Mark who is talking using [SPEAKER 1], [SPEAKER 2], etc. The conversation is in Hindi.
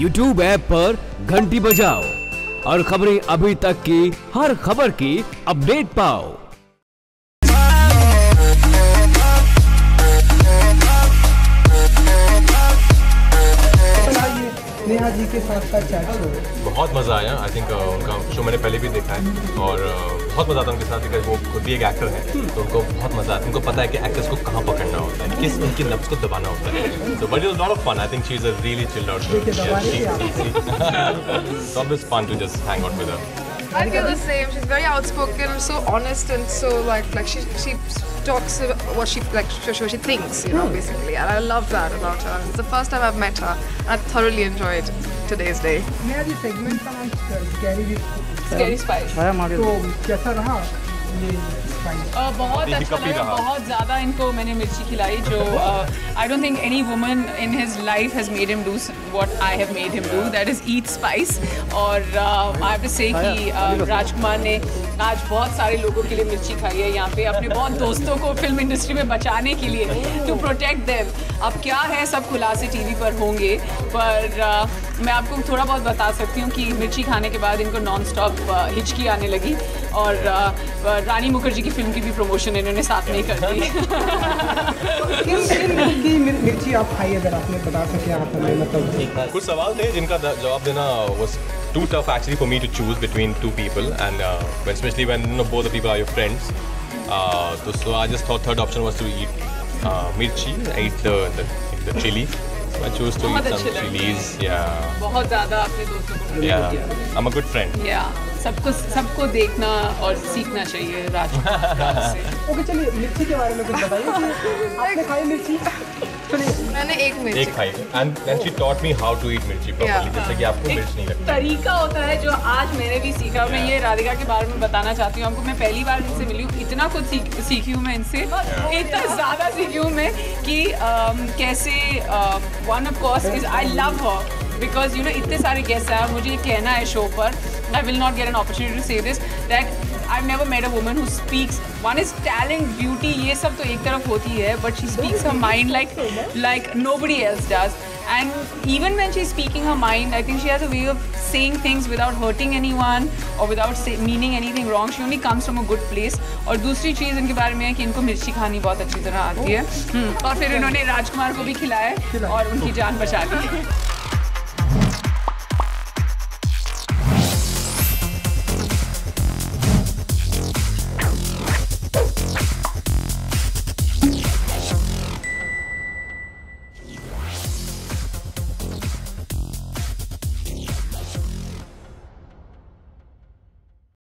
[SPEAKER 1] यूट्यूब ऐप पर घंटी बजाओ और खबरें अभी तक की हर खबर की अपडेट पाओ।
[SPEAKER 2] नेहा जी के साथ का चैट शो
[SPEAKER 3] बहुत मज़ा आया आई थिंक उनका शो मैंने पहले भी देखा है और uh, बहुत मज़ा आता है उनके साथ बिकॉज़ वो खुद भी एक एक्टर है तो उनको बहुत मज़ा आता है उनको पता है कि एक्टर्स को कहाँ पकड़ना होता है किस उनकी नब्ज को दबाना होता है तो but is lot of fun I think she is a really chilled out It's always fun to just hang out with her.
[SPEAKER 4] I feel the same. She's very outspoken, so honest, and so like like she she talks what she like she, she thinks, you know, basically. And I love that about her. It's the first time I've met her. and I thoroughly enjoyed today's day.
[SPEAKER 2] Neha ji segment का नाम कैरी विद
[SPEAKER 4] Scary Spice.
[SPEAKER 2] तो कैसा रहा
[SPEAKER 5] अ, बहुत अच्छा लगा बहुत ज़्यादा इनको मैंने मिर्ची खिलाई जो I don't think any woman in his life has made him do what I have made him do that is eat spice और आई हैव टू से कि अ, राजकुमार ने आज बहुत सारे लोगों के लिए मिर्ची खाई है यहाँ पे अपने बहुत दोस्तों को फ़िल्म इंडस्ट्री में बचाने के लिए टू प्रोटेक्ट देम अब क्या है सब खुलासे टीवी पर होंगे पर अ, मैं आपको थोड़ा बहुत बता सकती हूँ कि मिर्ची खाने के बाद इनको नॉन स्टॉप हिचकी आने लगी और अ, रानी मुखर्जी की फ़िल्म की भी प्रमोशन इन्होंने साथ में ही कर दी
[SPEAKER 2] की मिर्ची आप खाई अगर आपने बता सके आप हमें मतलब
[SPEAKER 3] कुछ सवाल थे जिनका जवाब देना was too tough actually for me to choose between two people and uh, when, especially when you know, both the people are your friends. Uh, so, so I just thought third option was to eat uh, mirchi, eat the, the, the chili. So I chose to
[SPEAKER 5] बहुत
[SPEAKER 3] eat some chilies. Yeah,
[SPEAKER 5] बहुत ज़्यादा अपने दोस्तों को
[SPEAKER 3] yeah. I'm a good friend.
[SPEAKER 5] या सबको सबको देखना और सीखना चाहिए राज
[SPEAKER 2] ओके चलिए मिर्ची के बारे में कुछ बताइए आपने खाई मिर्ची
[SPEAKER 4] मैंने एक
[SPEAKER 3] एक खाई। Then she taught me how to eat mirchi properly
[SPEAKER 4] Yeah.
[SPEAKER 3] जैसे कि आपको मिर्च नहीं लगती।
[SPEAKER 5] तरीका होता है जो आज मैंने भी सीखा मैं ये राधिका के बारे में बताना चाहती हूँ। आपको मैं पहली बार इनसे मिली हूँ इतना कुछ सीख सीखी हूँ मैं इनसे। इतना ज़्यादा सीखी हूँ मैं कि कैसे one of course is I love her because you know इतने सारे गेस्ट आए मुझे ये कहना है शो पर। I will not get an opportunity to say this that I never made a woman who speaks one is talent beauty ये सब तो एक तरफ़ होती है but she speaks her mind like like nobody else does and even when she speaking her mind I think she has a way of saying things without hurting anyone और without meaning anything wrong she only comes from a good place और दूसरी चीज़ इनके बारे में है कि इनको मिर्ची खानी बहुत अच्छी तरह आती है। हम्म, और फिर अच्छा। इन्होंने राजकुमार को भी खिलाया और उनकी जान बचा दी